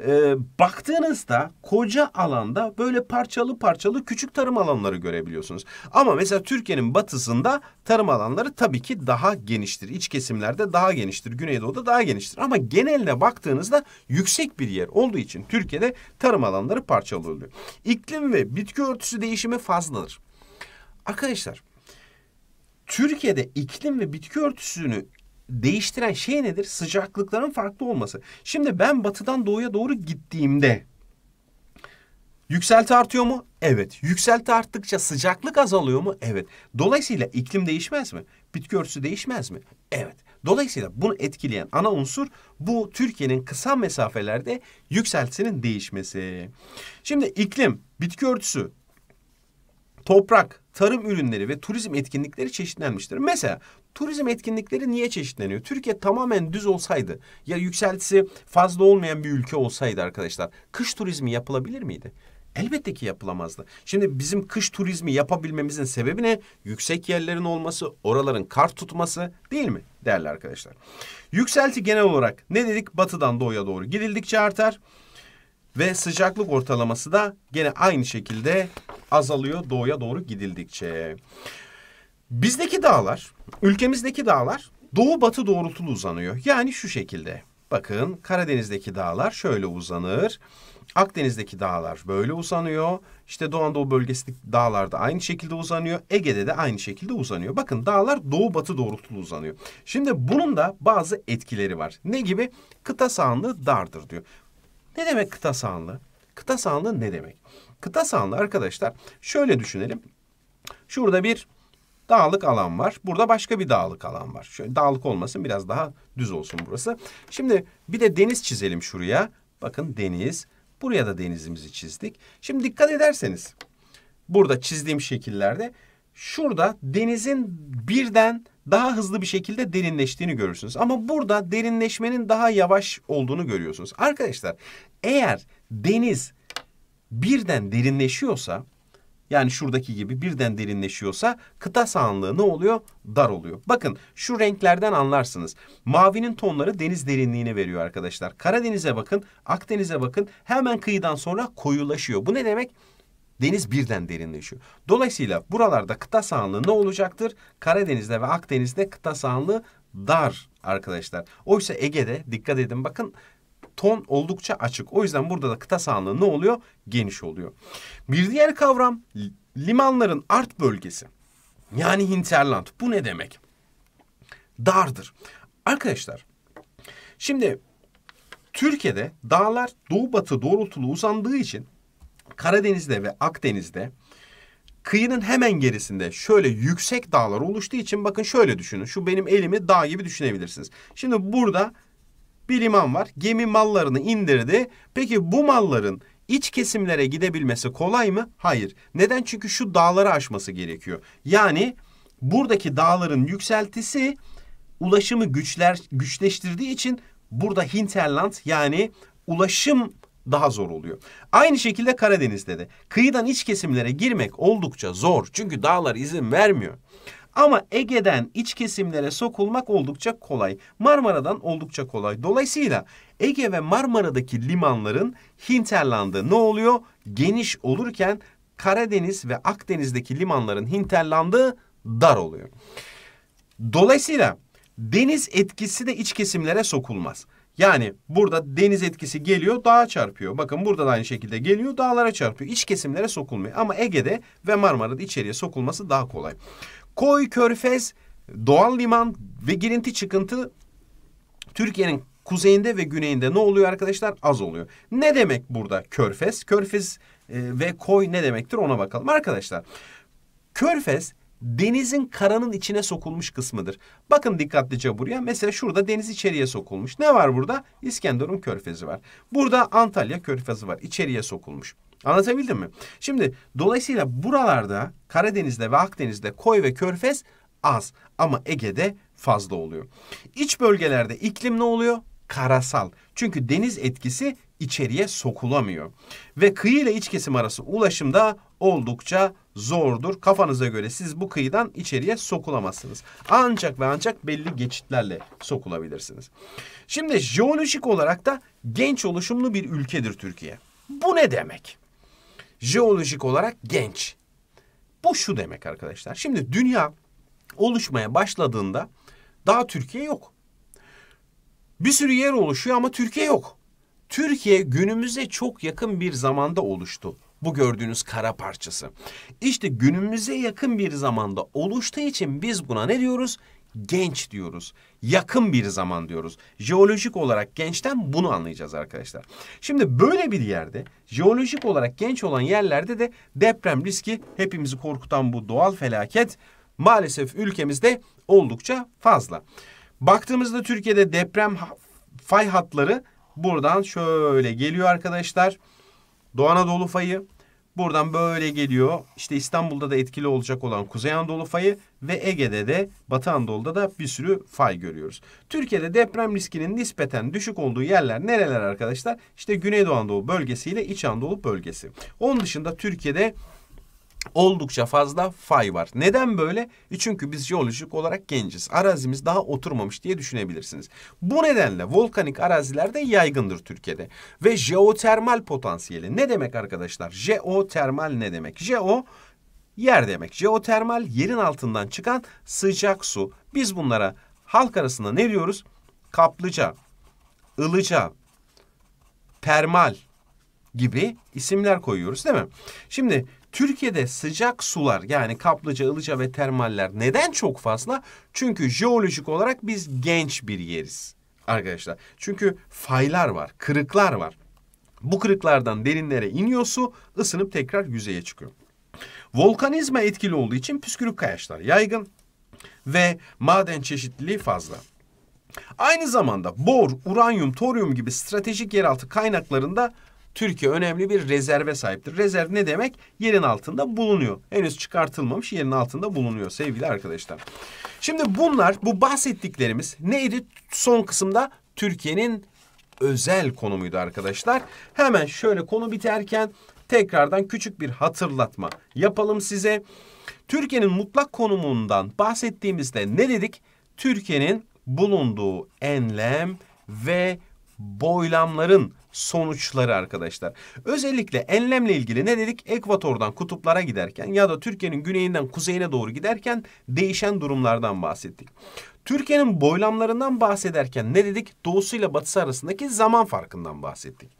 Ee, baktığınızda koca alanda böyle parçalı parçalı küçük tarım alanları görebiliyorsunuz. Ama mesela Türkiye'nin batısında tarım alanları tabii ki daha geniştir. İç kesimlerde daha geniştir. Güneydoğu'da daha geniştir. Ama geneline baktığınızda yüksek bir yer olduğu için Türkiye'de tarım alanları parçalı oluyor. İklim ve bitki örtüsü değişimi fazladır. Arkadaşlar Türkiye'de iklim ve bitki örtüsünü değiştiren şey nedir? Sıcaklıkların farklı olması. Şimdi ben batıdan doğuya doğru gittiğimde yükselti artıyor mu? Evet. Yükselti arttıkça sıcaklık azalıyor mu? Evet. Dolayısıyla iklim değişmez mi? Bitki örtüsü değişmez mi? Evet. Dolayısıyla bunu etkileyen ana unsur bu Türkiye'nin kısa mesafelerde yükseltisinin değişmesi. Şimdi iklim, bitki örtüsü, toprak, tarım ürünleri ve turizm etkinlikleri çeşitlenmiştir. Mesela turizm etkinlikleri niye çeşitleniyor? Türkiye tamamen düz olsaydı ya yükseltisi fazla olmayan bir ülke olsaydı arkadaşlar kış turizmi yapılabilir miydi? Elbette ki yapılamazdı. Şimdi bizim kış turizmi yapabilmemizin sebebi ne? Yüksek yerlerin olması, oraların kar tutması değil mi değerli arkadaşlar? Yükselti genel olarak ne dedik? Batıdan doğuya doğru gidildikçe artar. Ve sıcaklık ortalaması da gene aynı şekilde azalıyor doğuya doğru gidildikçe. Bizdeki dağlar, ülkemizdeki dağlar doğu batı doğrultulu uzanıyor. Yani şu şekilde. Bakın Karadeniz'deki dağlar şöyle uzanır. Akdeniz'deki dağlar böyle uzanıyor. İşte Doğu Anadolu bölgesindeki dağlar da aynı şekilde uzanıyor. Ege'de de aynı şekilde uzanıyor. Bakın dağlar doğu batı doğrultulu uzanıyor. Şimdi bunun da bazı etkileri var. Ne gibi? Kıta sahanlığı dardır diyor. Ne demek kıta sahanlığı? Kıta sahanlığı ne demek? Kıta sahanlığı arkadaşlar şöyle düşünelim. Şurada bir dağlık alan var. Burada başka bir dağlık alan var. Şöyle dağlık olmasın biraz daha düz olsun burası. Şimdi bir de deniz çizelim şuraya. Bakın deniz. Buraya da denizimizi çizdik. Şimdi dikkat ederseniz burada çizdiğim şekillerde şurada denizin birden daha hızlı bir şekilde derinleştiğini görürsünüz. Ama burada derinleşmenin daha yavaş olduğunu görüyorsunuz. Arkadaşlar eğer deniz birden derinleşiyorsa yani şuradaki gibi birden derinleşiyorsa kıta sahanlığı ne oluyor? Dar oluyor. Bakın şu renklerden anlarsınız. Mavinin tonları deniz derinliğine veriyor arkadaşlar. Karadeniz'e bakın, Akdeniz'e bakın. Hemen kıyıdan sonra koyulaşıyor. Bu ne demek? Deniz birden derinleşiyor. Dolayısıyla buralarda kıta sahanlığı ne olacaktır? Karadeniz'de ve Akdeniz'de kıta sahanlığı dar arkadaşlar. Oysa Ege'de dikkat edin bakın ton oldukça açık. O yüzden burada da kıta sahanlığı ne oluyor? Geniş oluyor. Bir diğer kavram limanların art bölgesi. Yani hinterland. Bu ne demek? Dardır. Arkadaşlar şimdi Türkiye'de dağlar doğu batı doğrultulu uzandığı için Karadeniz'de ve Akdeniz'de kıyının hemen gerisinde şöyle yüksek dağlar oluştuğu için bakın şöyle düşünün. Şu benim elimi dağ gibi düşünebilirsiniz. Şimdi burada bir liman var. Gemi mallarını indirdi. Peki bu malların iç kesimlere gidebilmesi kolay mı? Hayır. Neden? Çünkü şu dağları aşması gerekiyor. Yani buradaki dağların yükseltisi ulaşımı güçler güçleştirdiği için burada hinterland yani ulaşım daha zor oluyor. Aynı şekilde Karadeniz'de de kıyıdan iç kesimlere girmek oldukça zor. Çünkü dağlar izin vermiyor. Ama Ege'den iç kesimlere sokulmak oldukça kolay. Marmara'dan oldukça kolay. Dolayısıyla Ege ve Marmara'daki limanların hinterlandı ne oluyor? Geniş olurken Karadeniz ve Akdeniz'deki limanların hinterlandı dar oluyor. Dolayısıyla deniz etkisi de iç kesimlere sokulmaz. Yani burada deniz etkisi geliyor dağa çarpıyor. Bakın burada da aynı şekilde geliyor dağlara çarpıyor. İç kesimlere sokulmuyor. Ama Ege'de ve Marmara'da içeriye sokulması daha kolay. Koy, Körfez, doğal liman ve girinti çıkıntı Türkiye'nin kuzeyinde ve güneyinde ne oluyor arkadaşlar? Az oluyor. Ne demek burada Körfez? Körfez e, ve koy ne demektir ona bakalım. Arkadaşlar Körfez denizin karanın içine sokulmuş kısmıdır. Bakın dikkatlice buraya. Mesela şurada deniz içeriye sokulmuş. Ne var burada? İskenderun körfezi var. Burada Antalya körfezi var. İçeriye sokulmuş. Anlatabildim mi? Şimdi dolayısıyla buralarda Karadeniz'de ve Akdeniz'de koy ve körfez az ama Ege'de fazla oluyor. İç bölgelerde iklim ne oluyor? Karasal. Çünkü deniz etkisi içeriye sokulamıyor. Ve kıyı ile iç kesim arası ulaşımda oldukça zordur. Kafanıza göre siz bu kıyıdan içeriye sokulamazsınız. Ancak ve ancak belli geçitlerle sokulabilirsiniz. Şimdi jeolojik olarak da genç oluşumlu bir ülkedir Türkiye. Bu ne demek? Jeolojik olarak genç. Bu şu demek arkadaşlar. Şimdi dünya oluşmaya başladığında daha Türkiye yok. Bir sürü yer oluşuyor ama Türkiye yok. Türkiye günümüze çok yakın bir zamanda oluştu. Bu gördüğünüz kara parçası. İşte günümüze yakın bir zamanda oluştuğu için biz buna ne diyoruz? Genç diyoruz. Yakın bir zaman diyoruz. Jeolojik olarak gençten bunu anlayacağız arkadaşlar. Şimdi böyle bir yerde jeolojik olarak genç olan yerlerde de deprem riski hepimizi korkutan bu doğal felaket maalesef ülkemizde oldukça fazla. Baktığımızda Türkiye'de deprem fay hatları buradan şöyle geliyor arkadaşlar. Doğu Anadolu fayı buradan böyle geliyor. İşte İstanbul'da da etkili olacak olan Kuzey Anadolu fayı ve Ege'de de Batı Anadolu'da da bir sürü fay görüyoruz. Türkiye'de deprem riskinin nispeten düşük olduğu yerler nereler arkadaşlar? İşte Güneydoğu Anadolu bölgesi ile İç Anadolu bölgesi. Onun dışında Türkiye'de oldukça fazla fay var. Neden böyle? E çünkü biz jeolojik olarak genciz. Arazimiz daha oturmamış diye düşünebilirsiniz. Bu nedenle volkanik araziler de yaygındır Türkiye'de. Ve jeotermal potansiyeli ne demek arkadaşlar? Jeotermal ne demek? Jeo yer demek. Jeotermal yerin altından çıkan sıcak su. Biz bunlara halk arasında ne diyoruz? Kaplıca, ılıca, termal gibi isimler koyuyoruz değil mi? Şimdi Türkiye'de sıcak sular yani kaplıca, ılıca ve termaller neden çok fazla? Çünkü jeolojik olarak biz genç bir yeriz arkadaşlar. Çünkü faylar var, kırıklar var. Bu kırıklardan derinlere iniyor su, ısınıp tekrar yüzeye çıkıyor. Volkanizma etkili olduğu için püskürük kayaçlar yaygın ve maden çeşitliliği fazla. Aynı zamanda bor, uranyum, toryum gibi stratejik yeraltı kaynaklarında Türkiye önemli bir rezerve sahiptir. Rezerv ne demek? Yerin altında bulunuyor. Henüz çıkartılmamış yerin altında bulunuyor sevgili arkadaşlar. Şimdi bunlar bu bahsettiklerimiz neydi? Son kısımda Türkiye'nin özel konumuydu arkadaşlar. Hemen şöyle konu biterken tekrardan küçük bir hatırlatma yapalım size. Türkiye'nin mutlak konumundan bahsettiğimizde ne dedik? Türkiye'nin bulunduğu enlem ve boylamların sonuçları arkadaşlar. Özellikle enlemle ilgili ne dedik? Ekvatordan kutuplara giderken ya da Türkiye'nin güneyinden kuzeyine doğru giderken değişen durumlardan bahsettik. Türkiye'nin boylamlarından bahsederken ne dedik? Doğusuyla batısı arasındaki zaman farkından bahsettik.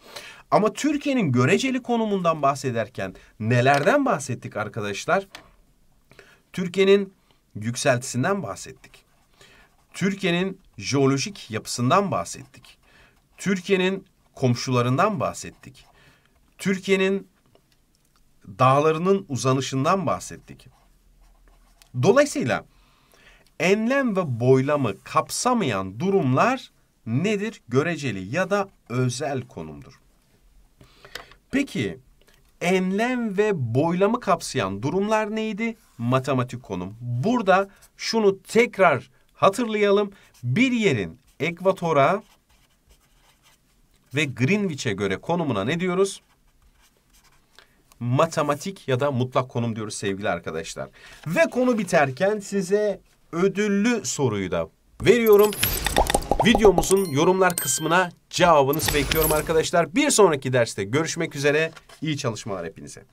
Ama Türkiye'nin göreceli konumundan bahsederken nelerden bahsettik arkadaşlar? Türkiye'nin yükseltisinden bahsettik. Türkiye'nin jeolojik yapısından bahsettik. Türkiye'nin komşularından bahsettik. Türkiye'nin dağlarının uzanışından bahsettik. Dolayısıyla enlem ve boylamı kapsamayan durumlar nedir? Göreceli ya da özel konumdur. Peki enlem ve boylamı kapsayan durumlar neydi? Matematik konum. Burada şunu tekrar hatırlayalım. Bir yerin ekvatora ve Greenwich'e göre konumuna ne diyoruz? Matematik ya da mutlak konum diyoruz sevgili arkadaşlar. Ve konu biterken size ödüllü soruyu da veriyorum. Videomuzun yorumlar kısmına cevabınızı bekliyorum arkadaşlar. Bir sonraki derste görüşmek üzere. İyi çalışmalar hepinize.